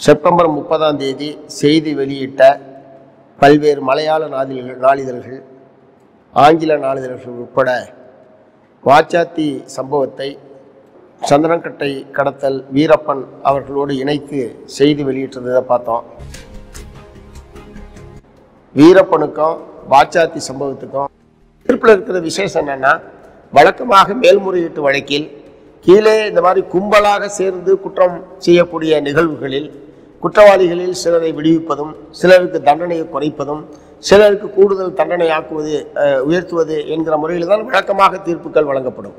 September முப்பதாம் தேதி செய்தி வெளியிட்ட பல்வேறு மலையாள நாளிதழ்கள் நாளிதழ்கள் ஆங்கில நாளிதழ்கள் உட்பட வாச்சாத்தி சம்பவத்தை சந்திரன்கட்டை கடத்தல் வீரப்பன் அவர்களோடு இணைத்து செய்தி வெளியிட்டிருந்ததை பார்த்தோம். வீரப்பனுக்கும் வாச்சாத்தி சம்பவத்துக்கும் தீர்ப்பில் இருக்கிற விசேஷம் என்னென்னா வழக்கமாக மேல்முறையீட்டு வழக்கில் கீழே இந்த மாதிரி கும்பலாக சேர்ந்து குற்றம் செய்யக்கூடிய நிகழ்வுகளில் குற்றவாளிகளில் சிலரை விடுவிப்பதும் சிலருக்கு தண்டனையை குறைப்பதும் சிலருக்கு கூடுதல் தண்டனை ஆக்குவது உயர்த்துவது என்கிற முறையில் தான் வழக்கமாக தீர்ப்புகள் வழங்கப்படும்.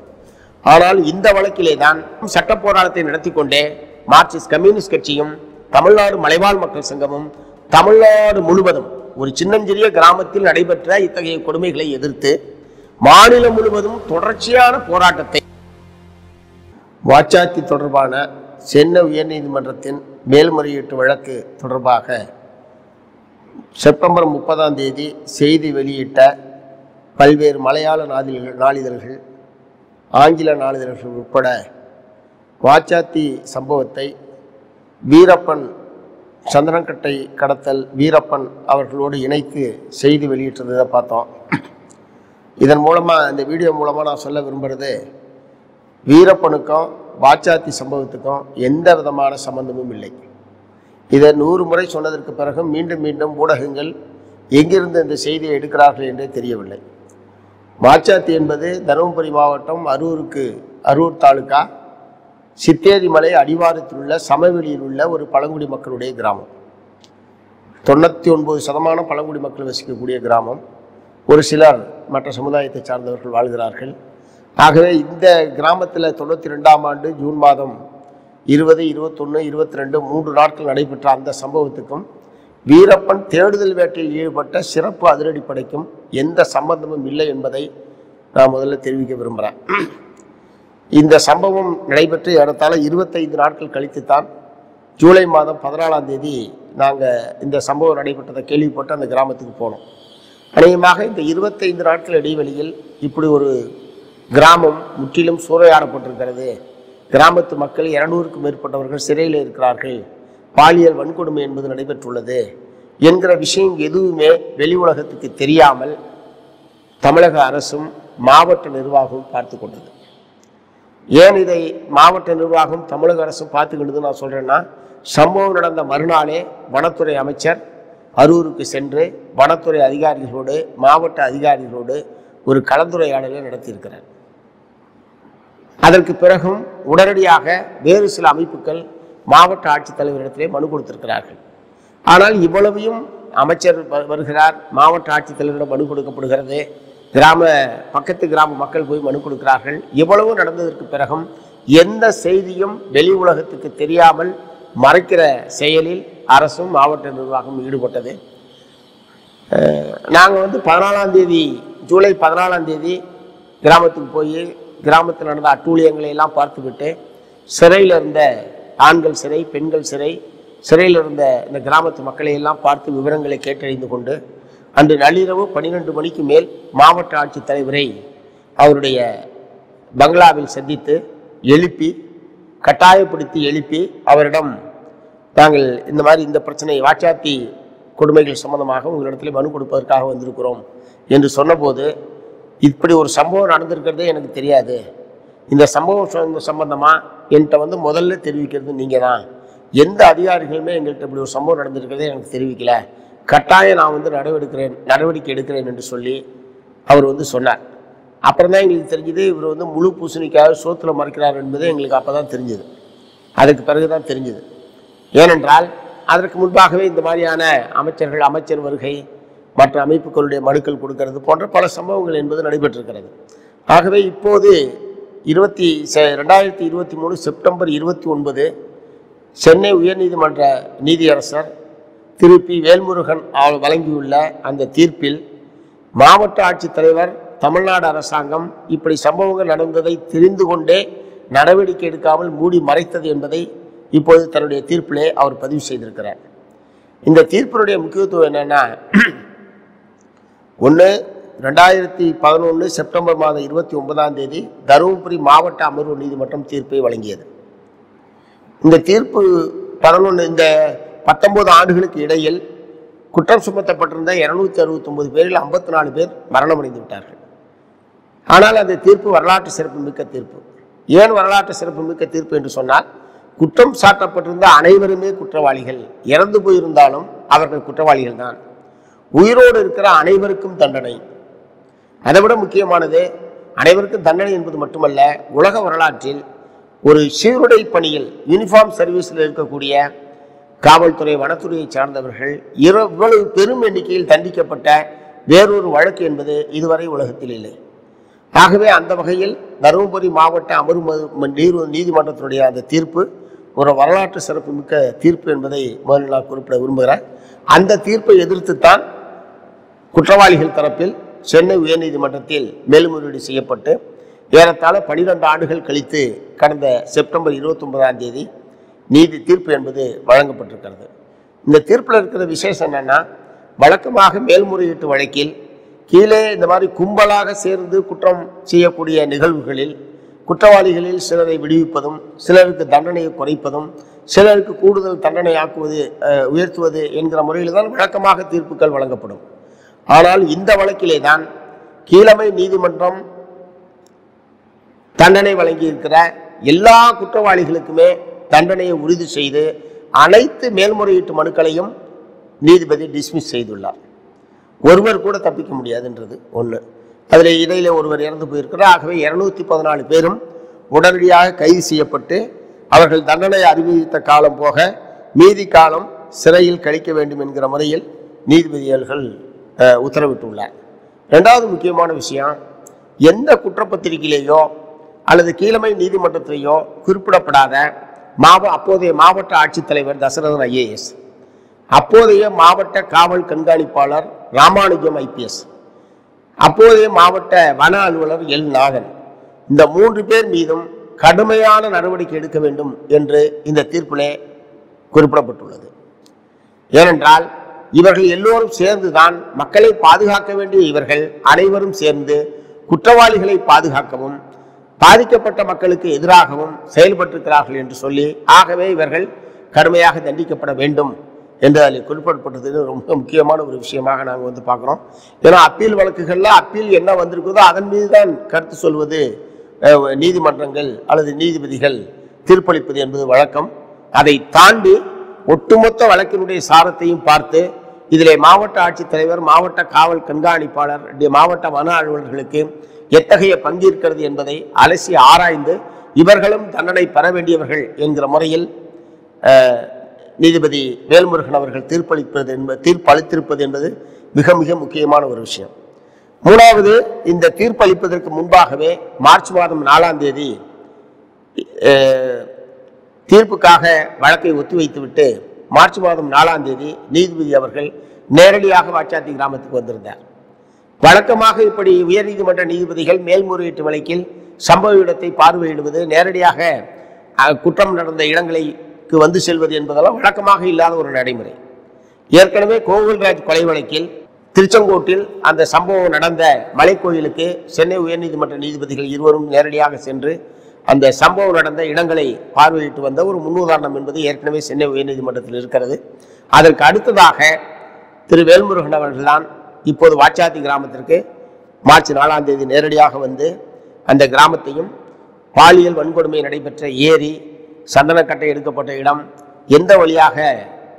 ஆனால் இந்த வழக்கிலே தான் சட்ட போராட்டத்தை நடத்தி கொண்டே மார்க்சிஸ்ட் கம்யூனிஸ்ட் கட்சியும் தமிழ்நாடு மலைவாழ் மக்கள் சங்கமும் தமிழ்நாடு முழுவதும் ஒரு சின்னஞ்சிறிய கிராமத்தில் நடைபெற்ற இத்தகைய கொடுமைகளை எதிர்த்து மாநிலம் முழுவதும் தொடர்ச்சியான போராட்டத்தை வாச்சாத்தி தொடர்பான சென்னை உயர்நீதிமன்றத்தின் மேல்முறையீட்டு வழக்கு தொடர்பாக செப்டம்பர் முப்பதாம் தேதி செய்தி வெளியிட்ட பல்வேறு மலையாள நாளிதழ்கள் நாளிதழ்கள் ஆங்கில நாளிதழ்கள் உட்பட வாச்சாத்தி சம்பவத்தை வீரப்பன் சந்தனக்கட்டை கடத்தல் வீரப்பன் அவர்களோடு இணைத்து செய்தி வெளியிட்டிருந்ததை பார்த்தோம். இதன் மூலமாக இந்த வீடியோ மூலமாக நான் சொல்ல விரும்புகிறது வீரப்பனுக்கும் வாச்சாத்தி சம்பவத்துக்கும் எந்த விதமான சம்பந்தமும் இல்லை. இதை நூறு முறை சொன்னதற்கு பிறகு மீண்டும் மீண்டும் ஊடகங்கள் எங்கிருந்து இந்த செய்தியை எடுக்கிறார்கள் என்றே தெரியவில்லை. வாச்சாத்தி என்பது தருமபுரி மாவட்டம் அரூருக்கு அரூர் தாலுகா சித்தேரிமலை அடிவாரத்தில் உள்ள சமவெளியில் உள்ள ஒரு பழங்குடி மக்களுடைய கிராமம். தொண்ணூற்றி ஒன்பது சதமானம் பழங்குடி மக்கள் வசிக்கக்கூடிய கிராமம். ஒரு சிலர் மற்ற சமுதாயத்தை சார்ந்தவர்கள் வாழ்கிறார்கள். ஆகவே இந்த கிராமத்தில் தொண்ணூற்றி ரெண்டாம் ஆண்டு ஜூன் மாதம் இருபது இருபத்தொன்று இருபத்தி ரெண்டு மூன்று நாட்கள் நடைபெற்ற அந்த சம்பவத்துக்கும் வீரப்பன் தேடுதல் வேட்டையில் ஈடுபட்ட சிறப்பு அதிரடிப்படைக்கும் எந்த சம்பந்தமும் இல்லை என்பதை நான் முதல்ல தெரிவிக்க விரும்புகிறேன் இந்த சம்பவம் நடைபெற்று ஏறத்தாழ இருபத்தைந்து நாட்கள் கழித்து தான் ஜூலை மாதம் பதினாலாம் தேதி நாங்கள் இந்த சம்பவம் நடைபெற்றதை கேள்விப்பட்டு அந்த கிராமத்துக்கு போனோம். அநேகமாக இந்த இருபத்தைந்து நாட்கள் இடைவெளியில் இப்படி ஒரு கிராமம் முற்றிலும் சூறையாடப்பட்டிருக்கிறது. கிராமத்து மக்கள் இருநூறுக்கும் மேற்பட்டவர்கள் சிறையில் இருக்கிறார்கள். பாலியல் வன்கொடுமை என்பது நடைபெற்றுள்ளது. என்கிற விஷயம் எதுவுமே வெளி உலகத்துக்கு தெரியாமல் தமிழக அரசும் மாவட்ட நிர்வாகமும் பார்த்து கொண்டது. ஏன் இதை மாவட்ட நிர்வாகம் தமிழக அரசும் பார்த்துக்கிட்டது நான் சொல்கிறேன்னா சம்பவம் நடந்த மறுநாளே வனத்துறை அமைச்சர் அரூருக்கு சென்று வனத்துறை அதிகாரிகளோடு மாவட்ட அதிகாரிகளோடு ஒரு கலந்துரையாடலை நடத்தியிருக்கிறார். அதற்கு பிறகும் உடனடியாக வேறு சில அமைப்புகள் மாவட்ட ஆட்சித்தலைவரிடத்திலே மனு கொடுத்திருக்கிறார்கள். ஆனால் இவ்வளவையும் அமைச்சர் வ- வருகிறார் மாவட்ட ஆட்சித்தலைவரிடம் மனு கொடுக்கப்படுகிறது கிராம பக்கத்து கிராம மக்கள் போய் மனு கொடுக்கிறார்கள். இவ்வளவு நடந்ததற்கு பிறகும் எந்த செய்தியும் வெளி உலகத்துக்கு தெரியாமல் மறைக்கிற செயலில் அரசும் மாவட்ட நிர்வாகம் ஈடுபட்டது. நாங்கள் வந்து பதினாலாம் தேதி ஜூலை பதினாலாம் தேதி கிராமத்துக்கு போய் கிராமத்தில் நடந்த அட்டூழியங்களை எல்லாம் பார்த்துவிட்டு சிறையில் இருந்த ஆண்கள் சிறை பெண்கள் சிறை சிறையில் இருந்த இந்த கிராமத்து மக்களை எல்லாம் பார்த்து விவரங்களை கேட்டறிந்து கொண்டு அன்று நள்ளிரவு பன்னிரெண்டு மணிக்கு மேல் மாவட்ட ஆட்சித்தலைவரை அவருடைய பங்களாவில் சந்தித்து எழுப்பி கட்டாயப்படுத்தி எழுப்பி அவரிடம் நாங்கள் இந்த மாதிரி இந்த பிரச்சனை வாச்சாத்தி கொடுமைகள் சம்பந்தமாக உங்களிடத்தில் மனு கொடுப்பதற்காக வந்திருக்கிறோம் என்று சொன்னபோது இப்படி ஒரு சம்பவம் நடந்திருக்கிறதே எனக்கு தெரியாது. இந்த சம்பவம் சம்பந்தமாக என்கிட்ட வந்து முதல்ல தெரிவிக்கிறது நீங்கள் தான் எந்த அதிகாரிகளுமே எங்கள்கிட்ட இப்படி ஒரு சம்பவம் நடந்திருக்கிறதே எனக்கு தெரிவிக்கல. கட்டாயம் நான் வந்து நடவடிக்கிறேன் நடவடிக்கை எடுக்கிறேன் என்று சொல்லி அவர் வந்து சொன்னார். அப்புறம் தான் எங்களுக்கு தெரிஞ்சது இவர் வந்து முழு பூசணிக்காக சோத்தில் மறைக்கிறார் என்பது எங்களுக்கு அப்போ தான் தெரிஞ்சது. அதுக்கு பிறகு தான் தெரிஞ்சது. ஏனென்றால் அதற்கு முன்பாகவே இந்த மாதிரியான அமைச்சர்கள் அமைச்சர் வருகை மற்ற அமைப்புகளுடைய மனுக்கள் கொடுக்கிறது போன்ற பல சம்பவங்கள் என்பது நடைபெற்றிருக்கிறது. ஆகவே இப்போது இருபத்தி ச ரெண்டாயிரத்தி இருபத்தி மூணு செப்டம்பர் இருபத்தி ஒன்பது சென்னை உயர்நீதிமன்ற நீதியரசர் திரு பி. வேல்முருகன் வழங்கியுள்ள அந்த தீர்ப்பில் மாவட்ட ஆட்சித்தலைவர் தமிழ்நாடு அரசாங்கம் இப்படி சம்பவங்கள் நடந்ததை தெரிந்து கொண்டே நடவடிக்கை எடுக்காமல் மூடி மறைத்தது என்பதை இப்போது தன்னுடைய தீர்ப்பிலே அவர் பதிவு செய்திருக்கிறார். இந்த தீர்ப்பினுடைய முக்கியத்துவம் என்னென்னா ஒன்று ரெண்டாயிரத்தி பதினொன்று செப்டம்பர் மாதம் இருபத்தி ஒன்பதாம் தேதி தருமபுரி மாவட்ட அமர்வு நீதிமன்றம் தீர்ப்பை வழங்கியது. இந்த தீர்ப்பு பதினொன்று இந்த பத்தொன்பது ஆண்டுகளுக்கு இடையில் குற்றம் சுமத்தப்பட்டிருந்த இருநூத்தி அறுபத்தொம்பது பேரில் ஐம்பத்தி நாலு பேர் மரணமடைந்து விட்டார்கள். ஆனால் அந்த தீர்ப்பு வரலாற்று சிறப்புமிக்க தீர்ப்பு. ஏன் வரலாற்று சிறப்புமிக்க தீர்ப்பு என்று சொன்னால் குற்றம் சாட்டப்பட்டிருந்த அனைவருமே குற்றவாளிகள். இறந்து போயிருந்தாலும் அவர்கள் குற்றவாளிகள் தான். உயிரோடு இருக்கிற அனைவருக்கும் தண்டனை. அதை விட முக்கியமானது அனைவருக்கும் தண்டனை என்பது மட்டுமல்ல உலக வரலாற்றில் ஒரு சீருடை பணியில் யூனிஃபார்ம் சர்வீஸில் இருக்கக்கூடிய காவல்துறை வனத்துறையை சார்ந்தவர்கள் இவ்வளவு பெரும் எண்ணிக்கையில் தண்டிக்கப்பட்ட வேறொரு வழக்கு என்பது இதுவரை உலகத்தில் இல்லை. ஆகவே அந்த வகையில் தருமபுரி மாவட்ட அமர்வு நீர் நீதிமன்றத்தினுடைய அந்த தீர்ப்பு ஒரு வரலாற்று சிறப்புமிக்க தீர்ப்பு என்பதை முதலில் நான் குறிப்பிட விரும்புகிறேன். அந்த தீர்ப்பை எதிர்த்துத்தான் குற்றவாளிகள் தரப்பில் சென்னை உயர்நீதிமன்றத்தில் மேல்முறையீடு செய்யப்பட்டு ஏறத்தாழ பனிரெண்டு ஆண்டுகள் கழித்து கடந்த செப்டம்பர் இருபத்தி ஒன்பதாம் தேதி நீதி தீர்ப்பு என்பது வழங்கப்பட்டிருக்கிறது. இந்த தீர்ப்பில் இருக்கிற விசேஷம் என்னென்னா வழக்கமாக மேல்முறையீட்டு வழக்கில் கீழே இந்த மாதிரி கும்பலாக சேர்ந்து குற்றம் செய்யக்கூடிய நிகழ்வுகளில் குற்றவாளிகளில் சிலரை விடுவிப்பதும் சிலருக்கு தண்டனையை குறைப்பதும் சிலருக்கு கூடுதல் தண்டனை ஆக்குவது உயர்த்துவது என்கிற முறையில் தான் வழக்கமாக தீர்ப்புகள் வழங்கப்படும். ஆனால் இந்த வழக்கிலே தான் கீழமை நீதிமன்றம் தண்டனை வழங்கியிருக்கிற எல்லா குற்றவாளிகளுக்குமே தண்டனையை உறுதி செய்து அனைத்து மேல்முறையீட்டு மனுக்களையும் நீதிபதி டிஸ்மிஸ் செய்துள்ளார். ஒருவர் கூட தப்பிக்க முடியாதுன்றது ஒன்று அதில் இடையில ஒருவர் இறந்து போயிருக்கிறார். ஆகவே இருநூத்தி பதினாலு பேரும் உடனடியாக கைது செய்யப்பட்டு அவர்கள் தண்டனை அறிவித்த காலம் போக மீதி காலம் சிறையில் கழிக்க வேண்டும் என்கிற முறையில் நீதிபதிகள் உத்தரவிட்டுள்ளார். ரெண்டாவது முக்கியமான விஷயம் எந்த குற்றப்பத்திரிகையிலேயோ அல்லது கீழமை நீதிமன்றத்திலேயோ குறிப்பிடப்படாத மாவ அப்போதைய மாவட்ட ஆட்சித்தலைவர் தசரதன் ஐஏஎஸ் அப்போதைய மாவட்ட காவல் கண்காணிப்பாளர் ராமானுஜம் ஐபிஎஸ் அப்போதைய மாவட்ட வன அலுவலர் எல் நாகன் இந்த மூன்று பேர் மீதும் கடுமையான நடவடிக்கை எடுக்க வேண்டும் என்று இந்த தீர்ப்பிலே குறிப்பிடப்பட்டுள்ளது. ஏனென்றால் இவர்கள் எல்லோரும் சேர்ந்துதான் மக்களை பாதுகாக்க வேண்டிய இவர்கள் அனைவரும் சேர்ந்து குற்றவாளிகளை பாதுகாக்கவும் பாதிக்கப்பட்ட மக்களுக்கு எதிராகவும் செயல்பட்டிருக்கிறார்கள் என்று சொல்லி ஆகவே இவர்கள் கடுமையாக தண்டிக்கப்பட வேண்டும் என்று அதில் குறிப்பிடப்பட்டது ரொம்ப முக்கியமான ஒரு விஷயமாக நாங்கள் வந்து பார்க்குறோம். ஏன்னா அப்பீல் வழக்குகளில் அப்பீல் என்ன வந்திருக்குதோ அதன் மீது தான் கருத்து சொல்வது நீதிமன்றங்கள் அல்லது நீதிபதிகள் தீர்ப்பளிப்பது என்பது வழக்கம். அதை தாண்டி ஒட்டுமொத்த வழக்கினுடைய சாரத்தையும் பார்த்து இதிலே மாவட்ட ஆட்சித்தலைவர் மாவட்ட காவல் கண்காணிப்பாளர் மாவட்ட வன அலுவலர்களுக்கு எத்தகைய பங்கிருக்கிறது என்பதை அலசி ஆராய்ந்து இவர்களும் தண்டனை பெற வேண்டியவர்கள் என்கிற முறையில் நீதிபதி வேல்முருகன் அவர்கள் தீர்ப்பளிப்பது என்பது தீர்ப்பளித்திருப்பது என்பது மிக மிக முக்கியமான ஒரு விஷயம். மூணாவது இந்த தீர்ப்பளிப்பதற்கு முன்பாகவே மார்ச் மாதம் நாலாம் தேதி தீர்ப்புக்காக வழக்கை ஒத்திவைத்துவிட்டு மார்ச் மாதம் நாலாம் தேதி நீதிபதி அவர்கள் நேரடியாக வாச்சாத்தி கிராமத்துக்கு வந்திருந்தார். வழக்கமாக இப்படி உயர்நீதிமன்ற நீதிபதிகள் மேல்முறையீட்டு வழக்கில் சம்பவ இடத்தை பார்வையிடுவது நேரடியாக குற்றம் நடந்த இடங்களுக்கு வந்து செல்வது என்பதெல்லாம் வழக்கமாக இல்லாத ஒரு நடைமுறை. ஏற்கனவே கோவில்ராஜ் கொலை வழக்கில் திருச்செங்கோட்டில் அந்த சம்பவம் நடந்த மலைக்கோயிலுக்கு சென்னை உயர்நீதிமன்ற நீதிபதிகள் இருவரும் நேரடியாக சென்று அந்த சம்பவம் நடந்த இடங்களை பார்வையிட்டு வந்த ஒரு முன்னுதாரணம் என்பது ஏற்கனவே சென்னை உயர்நீதிமன்றத்தில் இருக்கிறது. அதற்கு அடுத்ததாக திரு வேல்முருகன் அவர்கள்தான் இப்போது வாச்சாத்தி கிராமத்திற்கு மார்ச் நாலாம் தேதி நேரடியாக வந்து அந்த கிராமத்தையும் பாலியல் வன்கொடுமை நடைபெற்ற ஏரி சந்தனக்கட்டை எடுக்கப்பட்ட இடம் எந்த வழியாக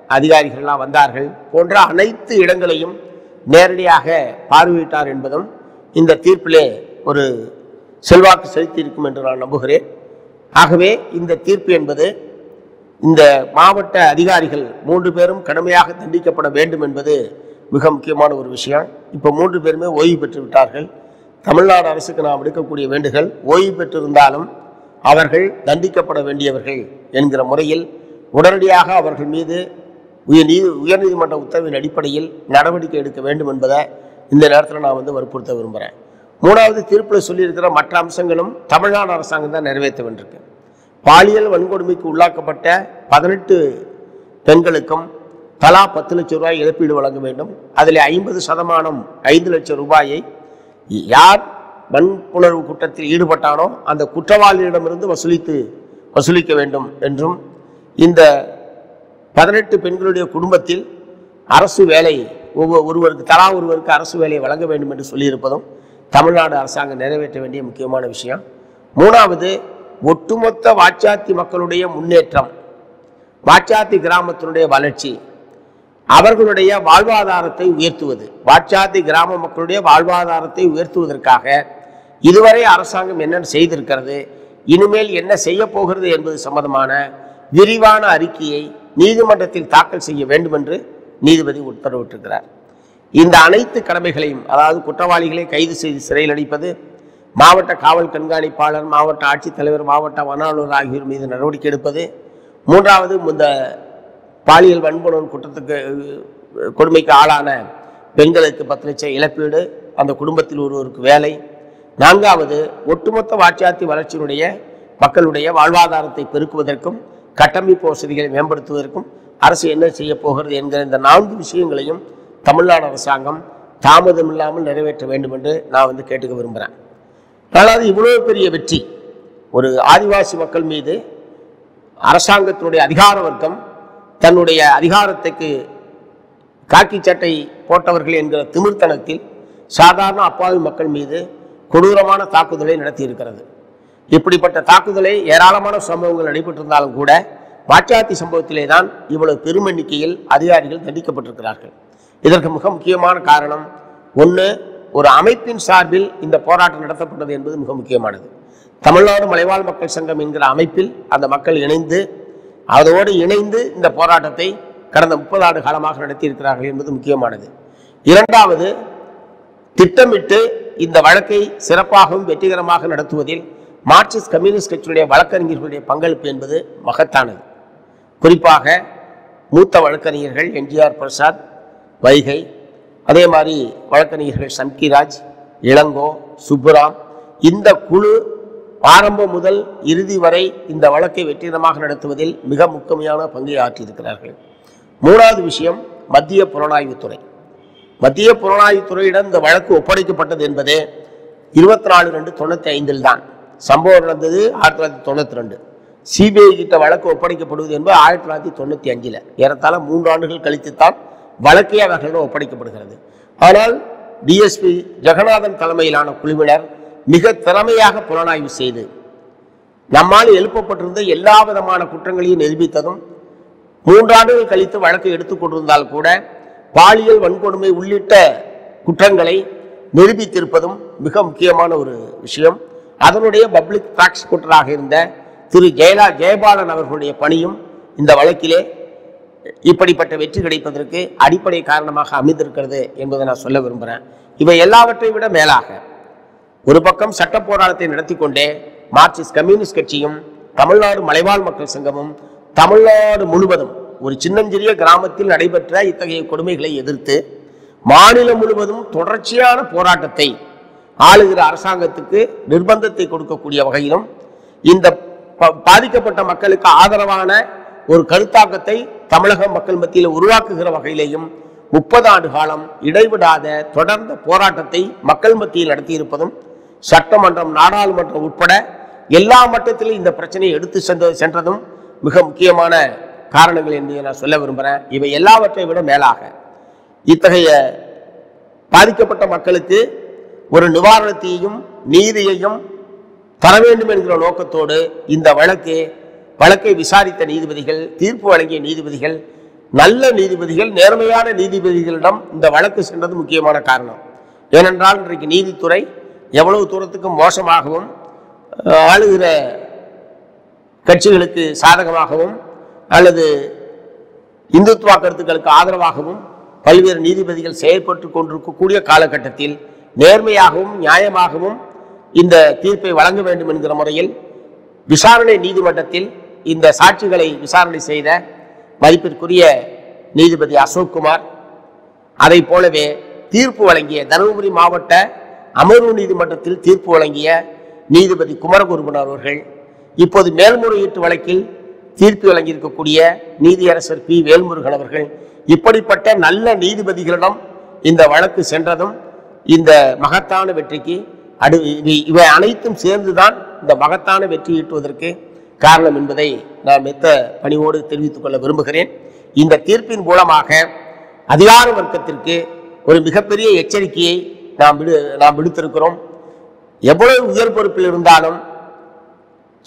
அதிகாரிகள்லாம் வந்தார்கள் போன்ற அனைத்து இடங்களையும் நேரடியாக பார்வையிட்டார் என்பதும் இந்த தீர்ப்பிலே ஒரு செல்வாக்கு செலுத்தியிருக்கும் என்று நான் நம்புகிறேன். ஆகவே இந்த தீர்ப்பு என்பது இந்த மாவட்ட அதிகாரிகள் மூன்று பேரும் கடுமையாக தண்டிக்கப்பட வேண்டும் என்பது மிக முக்கியமான ஒரு விஷயம். இப்போ மூன்று பேருமே ஓய்வு பெற்று விட்டார்கள். தமிழ்நாடு அரசுக்கு நாம் எடுக்கக்கூடிய வேண்டுகள் ஓய்வு பெற்றிருந்தாலும் அவர்கள் தண்டிக்கப்பட வேண்டியவர்கள் என்கிற முறையில் உடனடியாக அவர்கள் மீது உயர் நீதி உயர்நீதிமன்ற உத்தரவின் அடிப்படையில் நடவடிக்கை எடுக்க வேண்டும் என்பதை இந்த நேரத்தில் நான் வந்து வற்புறுத்த விரும்புகிறேன். மூணாவது தீர்ப்பில் சொல்லியிருக்கிற மற்ற அம்சங்களும் தமிழ்நாடு அரசாங்கம் தான் நிறைவேற்ற வேண்டியிருக்கு. பாலியல் வன்கொடுமைக்கு உள்ளாக்கப்பட்ட பதினெட்டு பெண்களுக்கும் தலா பத்து லட்சம் ரூபாய் இழப்பீடு வழங்க வேண்டும். அதில் ஐம்பது சதமானம் ஐந்து லட்சம் ரூபாயை யார் வன்புணர்வு குற்றத்தில் ஈடுபட்டானோ அந்த குற்றவாளியிடமிருந்து வசூலித்து வசூலிக்க வேண்டும் என்றும் இந்த பதினெட்டு பெண்களுடைய குடும்பத்தில் அரசு வேலை ஒவ்வொரு ஒருவருக்கு தலா ஒருவருக்கு அரசு வேலையை வழங்க வேண்டும் என்று சொல்லியிருப்பதும் தமிழ்நாடு அரசாங்கம் நிறைவேற்ற வேண்டிய முக்கியமான விஷயம். மூணாவது ஒட்டுமொத்த வாச்சாத்தி மக்களுடைய முன்னேற்றம் வாச்சாத்தி கிராமத்தினுடைய வளர்ச்சி அவர்களுடைய வாழ்வாதாரத்தை உயர்த்துவது வாச்சாத்தி கிராம மக்களுடைய வாழ்வாதாரத்தை உயர்த்துவதற்காக இதுவரை அரசாங்கம் என்ன செய்திருக்கிறது இனிமேல் என்ன செய்ய போகிறது என்பது சம்பந்தமான விரிவான அறிக்கையை நீதிமன்றத்தில் தாக்கல் செய்ய வேண்டும் என்று நீதிபதி உத்தரவிட்டிருக்கிறார். இந்த அனைத்து கடமைகளையும் அதாவது குற்றவாளிகளை கைது செய்து சிறையில் அடைப்பது மாவட்ட காவல் கண்காணிப்பாளர் மாவட்ட ஆட்சித்தலைவர் மாவட்ட வன ஆகியோர் மீது நடவடிக்கை எடுப்பது மூன்றாவது இந்த பாலியல் வன்புணர்வு குற்றத்துக்கு கொடுமைக்கு ஆளான பெண்களுக்கு பத்து லட்சம் இழப்பீடு அந்த குடும்பத்தில் ஒருவருக்கு வேலை நான்காவது ஒட்டுமொத்த வாட்சியாத்தி வளர்ச்சியினுடைய மக்களுடைய வாழ்வாதாரத்தை பெருக்குவதற்கும் கட்டமைப்பு வசதிகளை மேம்படுத்துவதற்கும் அரசு என்ன செய்ய போகிறது என்கிற இந்த நான்கு விஷயங்களையும் தமிழ்நாடு அரசாங்கம் தாமதம் இல்லாமல் நிறைவேற்ற வேண்டும் என்று நான் வந்து கேட்டுக்க விரும்புகிறேன் அதாவது இவ்வளோ பெரிய வெற்றி. ஒரு ஆதிவாசி மக்கள் மீது அரசாங்கத்தினுடைய அதிகார வர்க்கம் தன்னுடைய அதிகாரத்துக்கு காக்கி சட்டை போட்டவர்கள் என்கிற திமிர்த்தனத்தில் சாதாரண அப்பாவி மக்கள் மீது கொடூரமான தாக்குதலை நடத்தியிருக்கிறது. இப்படிப்பட்ட தாக்குதலை ஏராளமான சம்பவங்கள் நடைபெற்றிருந்தாலும் கூட வாச்சாத்தி சம்பவத்திலே தான் இவ்வளவு பெரும் எண்ணிக்கையில் அதிகாரிகள் தண்டிக்கப்பட்டிருக்கிறார்கள். இதற்கு மிக முக்கியமான காரணம் ஒன்று ஒரு அமைப்பின் சார்பில் இந்த போராட்டம் நடத்தப்பட்டது என்பது மிக முக்கியமானது. தமிழ்நாடு மலைவாழ் மக்கள் சங்கம் என்கிற அமைப்பில் அந்த மக்கள் இணைந்து அதோடு இணைந்து இந்த போராட்டத்தை கடந்த முப்பது ஆண்டு காலமாக நடத்தியிருக்கிறார்கள் என்பது முக்கியமானது. இரண்டாவது திட்டமிட்டு இந்த வழக்கை சிறப்பாகவும் வெற்றிகரமாக நடத்துவதில் மார்க்சிஸ்ட் கம்யூனிஸ்ட் கட்சியுடைய வழக்கறிஞர்களுடைய பங்களிப்பு என்பது மகத்தானது. குறிப்பாக மூத்த வழக்கறிஞர்கள் என்ஜிஆர் பிரசாத் வைகை அதே மாதிரி வழக்கறிஞர்கள் சம்கிராஜ் இளங்கோ சுப்புராம் இந்த குழு ஆரம்பம் முதல் இறுதி வரை இந்த வழக்கை வெற்றிகரமாக நடத்துவதில் மிக முக்கியமான பங்கை ஆற்றியிருக்கிறார்கள். மூணாவது விஷயம் மத்திய புலனாய்வுத்துறை மத்திய புலனாய்வுத்துறையிடம் இந்த வழக்கு ஒப்படைக்கப்பட்டது என்பது இருபத்தி நாலு ரெண்டு தொண்ணூற்றி ஐந்தில் தான். சம்பவம் நடந்தது ஆயிரத்தி தொள்ளாயிரத்தி தொண்ணூற்றி ரெண்டு. சிபிஐ கிட்ட வழக்கு ஒப்படைக்கப்படுவது என்பது ஆயிரத்தி தொள்ளாயிரத்தி தொண்ணூற்றி அஞ்சில். ஏறத்தாழ மூன்று ஆண்டுகள் கழித்து தான் வழக்கே அவர்களிடம் ஒப்படைக்கப்படுகிறது. ஆனால் டிஎஸ்பி ஜெகநாதன் தலைமையிலான குழுவினர் மிக திறமையாக புலனாய்வு செய்து நம்மால் எழுப்பப்பட்டிருந்த எல்லா விதமான குற்றங்களையும் நிரூபித்ததும் மூன்றாண்டுகள் கழித்து வழக்கை எடுத்துக்கொண்டிருந்தால் கூட பாலியல் வன்கொடுமை உள்ளிட்ட குற்றங்களை நிரூபித்திருப்பதும் மிக முக்கியமான ஒரு விஷயம். அதனுடைய பப்ளிக் ப்ராசிக்யூட்டராக இருந்த திரு ஜெயலா ஜெயபாலன் அவர்களுடைய பணியும் இந்த வழக்கிலே இப்படிப்பட்ட வெற்றி கிடைப்பதற்கு அடிப்படை காரணமாக அமைந்திருக்கிறது என்பதை நான் சொல்ல விரும்புகிறேன் இவை எல்லாவற்றை விட மேலாக ஒரு பக்கம் சட்ட போராட்டத்தை நடத்தி கொண்டே மார்க்சிஸ்ட் கம்யூனிஸ்ட் கட்சியும் தமிழ்நாடு மலைவாழ் மக்கள் சங்கமும் தமிழ்நாடு முழுவதும் ஒரு சின்னஞ்சிறிய கிராமத்தில் நடைபெற்ற இத்தகைய கொடுமைகளை எதிர்த்து மாநிலம் முழுவதும் தொடர்ச்சியான போராட்டத்தை ஆளுகிற அரசாங்கத்துக்கு நிர்பந்தத்தை கொடுக்கக்கூடிய வகையிலும் இந்த பாதிக்கப்பட்ட மக்களுக்கு ஆதரவான ஒரு கருத்தாக்கத்தை தமிழக மக்கள் மத்தியில் உருவாக்குகிற வகையிலேயும் முப்பது ஆண்டு காலம் இடைவிடாத தொடர்ந்த போராட்டத்தை மக்கள் மத்தியில் நடத்தியிருப்பதும் சட்டமன்றம் நாடாளுமன்றம் உட்பட எல்லா மட்டத்திலும் இந்த பிரச்சனையை எடுத்து சென்ற சென்றதும் மிக முக்கியமான காரணங்கள் என்று நான் சொல்ல விரும்புகிறேன் இவை எல்லாவற்றை விட மேலாக இத்தகைய பாதிக்கப்பட்ட மக்களுக்கு ஒரு நிவாரணத்தையும் நீதியையும் தர வேண்டும் என்கிற நோக்கத்தோடு இந்த வழக்கு வழக்கை விசாரித்த நீதிபதிகள் தீர்ப்பு வழங்கிய நீதிபதிகள் நல்ல நீதிபதிகள் நேர்மையான நீதிபதிகளிடம் இந்த வழக்கு சென்றது முக்கியமான காரணம். ஏனென்றால் இன்றைக்கு நீதித்துறை எவ்வளவு தூரத்துக்கு மோசமாகவும் ஆளுகிற கட்சிகளுக்கு சாதகமாகவும் அல்லது இந்துத்துவா கருத்துக்களுக்கு ஆதரவாகவும் பல்வேறு நீதிபதிகள் செயல்பட்டு கொண்டிருக்கக்கூடிய காலகட்டத்தில் நேர்மையாகவும் நியாயமாகவும் இந்த தீர்ப்பை வழங்க வேண்டும் என்கிற முறையில் விசாரணை நீதிமன்றத்தில் இந்த சாட்சிகளை விசாரணை செய்த மதிப்பிற்குரிய நீதிபதி அசோக்குமார் அதை போலவே தீர்ப்பு வழங்கிய தருமபுரி மாவட்ட அமர்வு நீதிமன்றத்தில் தீர்ப்பு வழங்கிய நீதிபதி குமரகுருபன் அவர்கள் இப்போது மேல்முறையீட்டு வழக்கில் தீர்ப்பு வழங்கியிருக்கக்கூடிய நீதியரசர் பி. வேல்முருகன் அவர்கள் இப்படிப்பட்ட நல்ல நீதிபதிகளிடம் இந்த வழக்கு சென்றதும் இந்த மகத்தான வெற்றிக்கு அடு இவை- இவை அனைத்தும் சேர்ந்துதான் இந்த மகத்தான வெற்றி ஈட்டுவதற்கு காரணம் என்பதை நான் மெத்த பணிவோடு தெரிவித்துக் கொள்ள விரும்புகிறேன். இந்த தீர்ப்பின் மூலமாக அதிகார வர்க்கத்திற்கு ஒரு மிகப்பெரிய எச்சரிக்கையை நாம் விடு நாம் விடுத்திருக்கிறோம். எவ்வளவு உயர் பொறுப்பில் இருந்தாலும்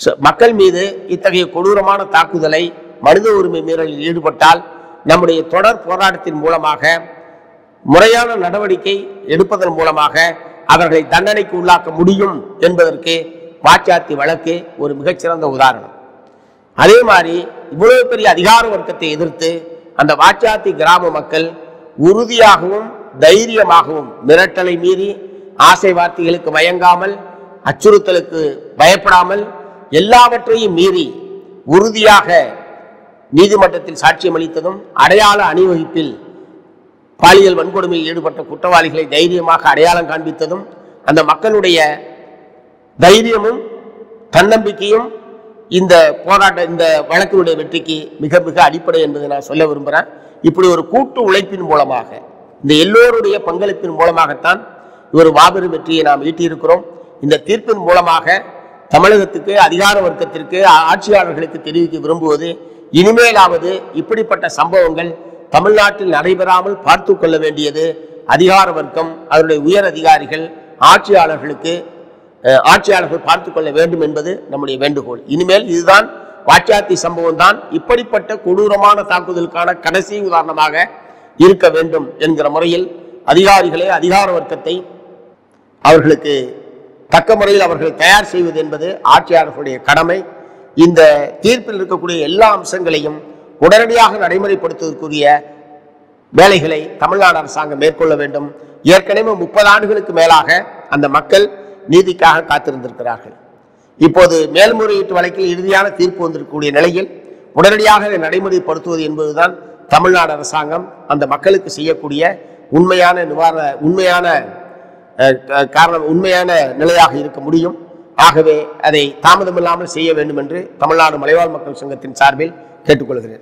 ச- மக்கள் மீது இத்தகைய கொடூரமான தாக்குதலை மனித உரிமை மீறலில் ஈடுபட்டால் நம்முடைய தொடர் போராட்டத்தின் மூலமாக முறையான நடவடிக்கை எடுப்பதன் மூலமாக அவர்களை தண்டனைக்கு உள்ளாக்க முடியும் என்பதற்கு பாச்சாத்தி வழக்கு ஒரு மிகச்சிறந்த உதாரணம். அதே மாதிரி இவ்வளவு பெரிய அதிகார வர்க்கத்தை எதிர்த்து அந்த வாச்சாத்தி கிராம மக்கள் உறுதியாகவும் தைரியமாகவும் மிரட்டலை மீறி ஆசை வார்த்தைகளுக்கு மயங்காமல் அச்சுறுத்தலுக்கு பயப்படாமல் எல்லாவற்றையும் மீறி உறுதியாக நீதிமன்றத்தில் சாட்சியம் அளித்ததும் அடையாள அணிவகுப்பில் பாலியல் வன்கொடுமையில் ஈடுபட்ட குற்றவாளிகளை தைரியமாக அடையாளம் காண்பித்ததும் அந்த மக்களுடைய தைரியமும் தன்னம்பிக்கையும் இந்த போராட்ட இந்த வழக்கினுடைய வெற்றிக்கு மிக மிக அடிப்படை என்பதை நான் சொல்ல விரும்புகிறேன் இப்படி ஒரு கூட்டு உழைப்பின் மூலமாக இந்த எல்லோருடைய பங்களிப்பின் மூலமாகத்தான் ஒரு மாபெரும் வெற்றியை நாம் ஈட்டியிருக்கிறோம். இந்த தீர்ப்பின் மூலமாக தமிழகத்துக்கு அதிகார வர்க்கத்திற்கு ஆட்சியாளர்களுக்கு தெரிவிக்க விரும்புவது இனிமேலாவது இப்படிப்பட்ட சம்பவங்கள் தமிழ்நாட்டில் நடைபெறாமல் பார்த்து கொள்ள வேண்டியது அதிகார வர்க்கம் அதனுடைய உயர் அதிகாரிகள் ஆட்சியாளர்களுக்கு ஆட்சியாளர்கள் பார்த்து கொள்ள வேண்டும் என்பது நம்முடைய வேண்டுகோள். இனிமேல் இதுதான் வாச்சாத்தி சம்பவம் தான் இப்படிப்பட்ட கொடூரமான தாக்குதலுக்கான கடைசி உதாரணமாக இருக்க வேண்டும் என்கிற முறையில் அதிகாரிகளே அதிகார வர்க்கத்தை அவர்களுக்கு தக்க முறையில் அவர்கள் தயார் செய்வது என்பது ஆட்சியாளர்களுடைய கடமை. இந்த தீர்ப்பில் இருக்கக்கூடிய எல்லா அம்சங்களையும் உடனடியாக நடைமுறைப்படுத்துவதற்குரிய வேலைகளை தமிழ்நாடு அரசாங்கம் மேற்கொள்ள வேண்டும். ஏற்கனவே முப்பது ஆண்டுகளுக்கு மேலாக அந்த மக்கள் நீதிக்காக காத்திருந்திருக்கிறார்கள். இப்போது மேல்முறையீட்டு வழக்கில் இறுதியான தீர்ப்பு வந்திருக்கக்கூடிய நிலையில் உடனடியாக இதை நடைமுறைப்படுத்துவது என்பதுதான் தமிழ்நாடு அரசாங்கம் அந்த மக்களுக்கு செய்யக்கூடிய உண்மையான நிவாரண உண்மையான க- காரணம் உண்மையான நிலையாக இருக்க முடியும். ஆகவே அதை தாமதமில்லாமல் செய்ய வேண்டும் என்று தமிழ்நாடு மலைவாழ் மக்கள் சங்கத்தின் சார்பில் கேட்டுக்கொள்கிறேன்.